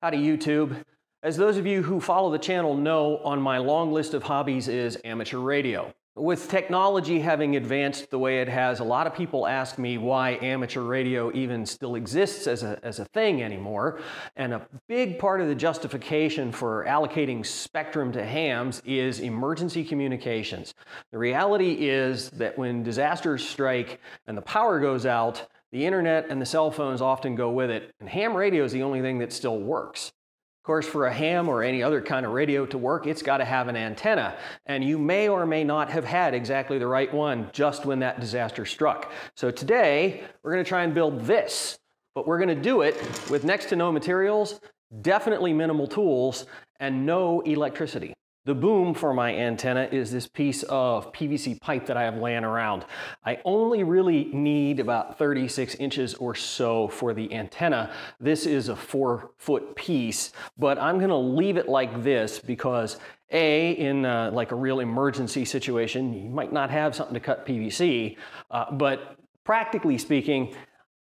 Howdy YouTube. As those of you who follow the channel know, on my long list of hobbies is amateur radio. With technology having advanced the way it has, a lot of people ask me why amateur radio even still exists as a, as a thing anymore. And a big part of the justification for allocating spectrum to hams is emergency communications. The reality is that when disasters strike and the power goes out, the internet and the cell phones often go with it, and ham radio is the only thing that still works. Of course, for a ham or any other kind of radio to work, it's got to have an antenna, and you may or may not have had exactly the right one just when that disaster struck. So today, we're going to try and build this, but we're going to do it with next to no materials, definitely minimal tools, and no electricity. The boom for my antenna is this piece of PVC pipe that I have laying around. I only really need about 36 inches or so for the antenna. This is a four foot piece, but I'm gonna leave it like this because a, in uh, like a real emergency situation, you might not have something to cut PVC, uh, but practically speaking,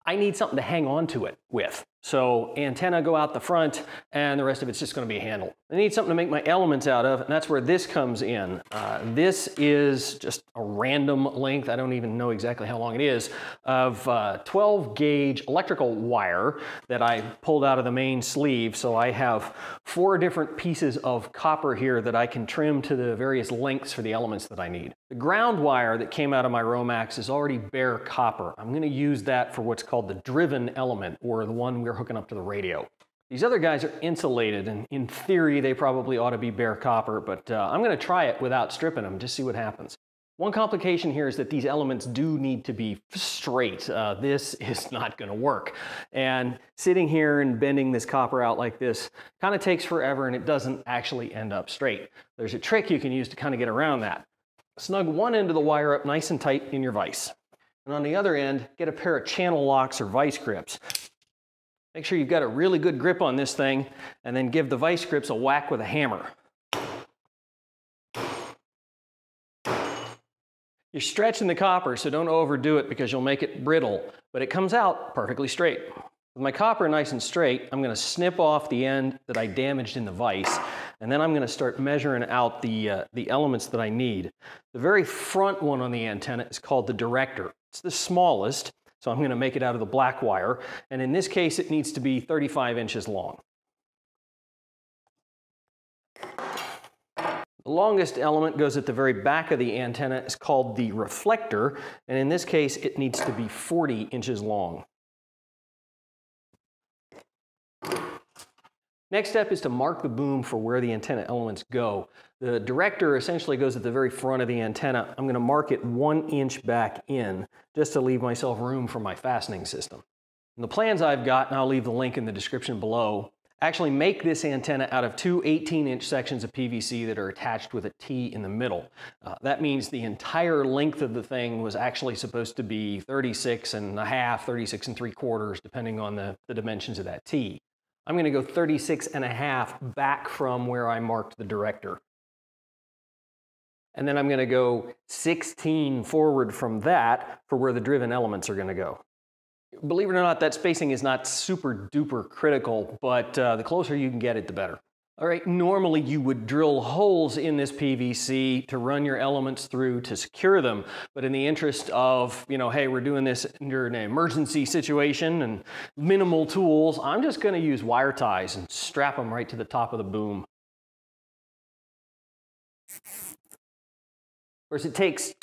I need something to hang on to it with. So antenna go out the front and the rest of it's just gonna be a handle. I need something to make my elements out of and that's where this comes in. Uh, this is just a random length, I don't even know exactly how long it is, of uh, 12 gauge electrical wire that I pulled out of the main sleeve. So I have four different pieces of copper here that I can trim to the various lengths for the elements that I need. The ground wire that came out of my Romex is already bare copper. I'm gonna use that for what's called the driven element or the one we're hooking up to the radio. These other guys are insulated, and in theory, they probably ought to be bare copper, but uh, I'm gonna try it without stripping them, just see what happens. One complication here is that these elements do need to be straight. Uh, this is not gonna work. And sitting here and bending this copper out like this kind of takes forever and it doesn't actually end up straight. There's a trick you can use to kind of get around that. Snug one end of the wire up nice and tight in your vise. And on the other end, get a pair of channel locks or vise grips. Make sure you've got a really good grip on this thing and then give the vise grips a whack with a hammer. You're stretching the copper, so don't overdo it because you'll make it brittle, but it comes out perfectly straight. With my copper nice and straight, I'm gonna snip off the end that I damaged in the vise, and then I'm gonna start measuring out the, uh, the elements that I need. The very front one on the antenna is called the director. It's the smallest, so I'm going to make it out of the black wire. And in this case, it needs to be 35 inches long. The longest element goes at the very back of the antenna. It's called the reflector. And in this case, it needs to be 40 inches long. Next step is to mark the boom for where the antenna elements go. The director essentially goes at the very front of the antenna. I'm gonna mark it one inch back in just to leave myself room for my fastening system. And the plans I've got, and I'll leave the link in the description below, actually make this antenna out of two 18 inch sections of PVC that are attached with a T in the middle. Uh, that means the entire length of the thing was actually supposed to be 36 and a half, 36 and three quarters, depending on the, the dimensions of that T. I'm gonna go 36 and a half back from where I marked the director. And then I'm gonna go 16 forward from that for where the driven elements are gonna go. Believe it or not, that spacing is not super duper critical, but uh, the closer you can get it, the better. All right, normally you would drill holes in this PVC to run your elements through to secure them. But in the interest of, you know, hey, we're doing this under an emergency situation and minimal tools, I'm just gonna use wire ties and strap them right to the top of the boom. Of course, it takes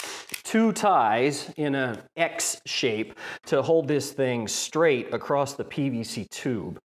two ties in an X shape to hold this thing straight across the PVC tube.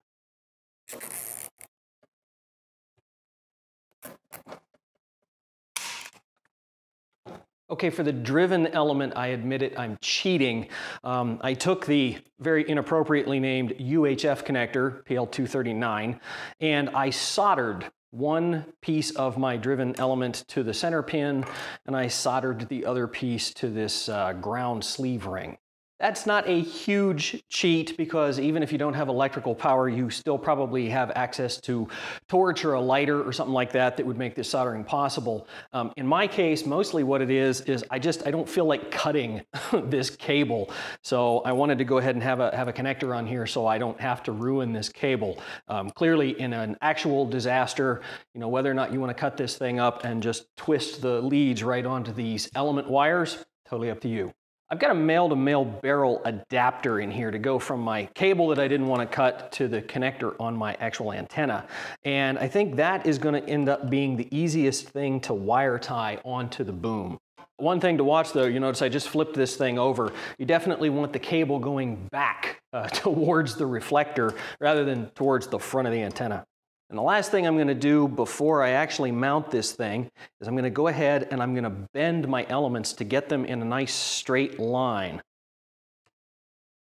Okay, for the driven element, I admit it, I'm cheating. Um, I took the very inappropriately named UHF connector, PL239, and I soldered one piece of my driven element to the center pin, and I soldered the other piece to this uh, ground sleeve ring. That's not a huge cheat because even if you don't have electrical power, you still probably have access to torch or a lighter or something like that that would make this soldering possible. Um, in my case, mostly what it is, is I just, I don't feel like cutting this cable. So I wanted to go ahead and have a, have a connector on here so I don't have to ruin this cable. Um, clearly in an actual disaster, you know, whether or not you want to cut this thing up and just twist the leads right onto these element wires, totally up to you. I've got a male-to-male -male barrel adapter in here to go from my cable that I didn't want to cut to the connector on my actual antenna. And I think that is going to end up being the easiest thing to wire tie onto the boom. One thing to watch though, you notice I just flipped this thing over. You definitely want the cable going back uh, towards the reflector rather than towards the front of the antenna. And the last thing I'm going to do before I actually mount this thing is I'm going to go ahead and I'm going to bend my elements to get them in a nice straight line.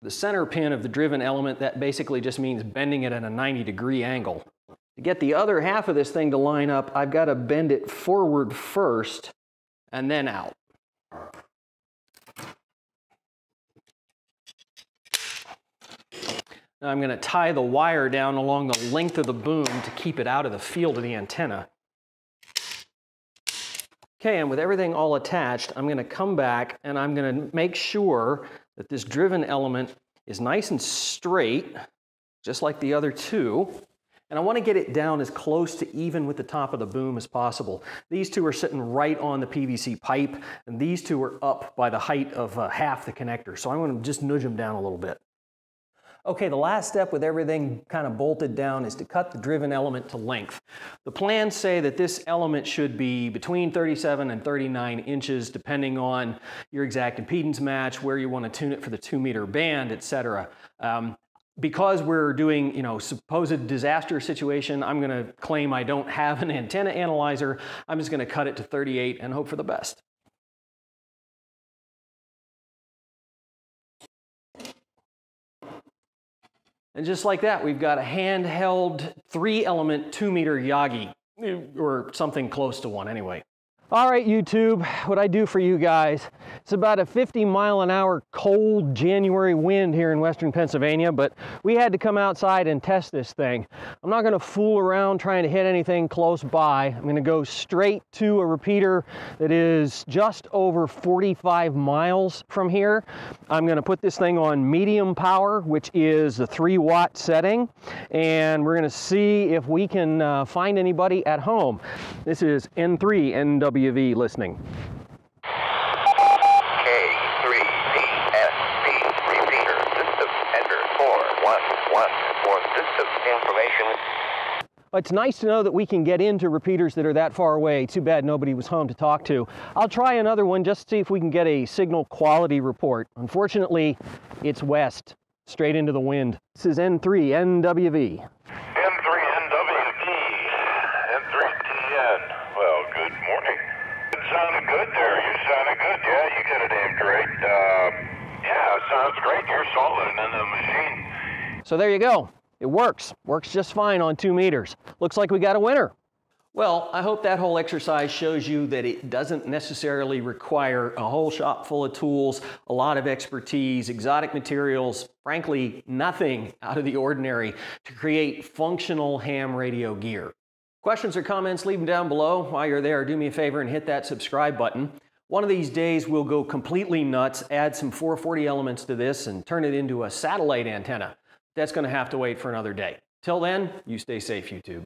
The center pin of the driven element, that basically just means bending it at a 90 degree angle. To get the other half of this thing to line up, I've got to bend it forward first and then out. Now I'm going to tie the wire down along the length of the boom to keep it out of the field of the antenna. Okay, and with everything all attached, I'm going to come back and I'm going to make sure that this driven element is nice and straight, just like the other two. And I want to get it down as close to even with the top of the boom as possible. These two are sitting right on the PVC pipe, and these two are up by the height of uh, half the connector. So I'm going to just nudge them down a little bit. Okay, the last step with everything kind of bolted down is to cut the driven element to length. The plans say that this element should be between 37 and 39 inches depending on your exact impedance match, where you want to tune it for the two meter band, etc. Um, because we're doing, you know, supposed disaster situation, I'm going to claim I don't have an antenna analyzer. I'm just going to cut it to 38 and hope for the best. And just like that, we've got a handheld three element two meter Yagi, or something close to one anyway. All right, YouTube, what I do for you guys, it's about a 50 mile an hour cold January wind here in western Pennsylvania, but we had to come outside and test this thing. I'm not gonna fool around trying to hit anything close by. I'm gonna go straight to a repeater that is just over 45 miles from here. I'm gonna put this thing on medium power, which is the three watt setting, and we're gonna see if we can uh, find anybody at home. This is N3 NW WV listening. K3PSB repeater system enter 411 for system information. It's nice to know that we can get into repeaters that are that far away. Too bad nobody was home to talk to. I'll try another one just to see if we can get a signal quality report. Unfortunately, it's west, straight into the wind. This is N3 NWV. good there. You sounded good. Yeah, you got it damn great. Uh, yeah, sounds great. You're solid in the machine. So there you go. It works. Works just fine on two meters. Looks like we got a winner. Well, I hope that whole exercise shows you that it doesn't necessarily require a whole shop full of tools, a lot of expertise, exotic materials, frankly, nothing out of the ordinary to create functional ham radio gear. Questions or comments, leave them down below. While you're there, do me a favor and hit that subscribe button. One of these days, we'll go completely nuts, add some 440 elements to this, and turn it into a satellite antenna. That's going to have to wait for another day. Till then, you stay safe, YouTube.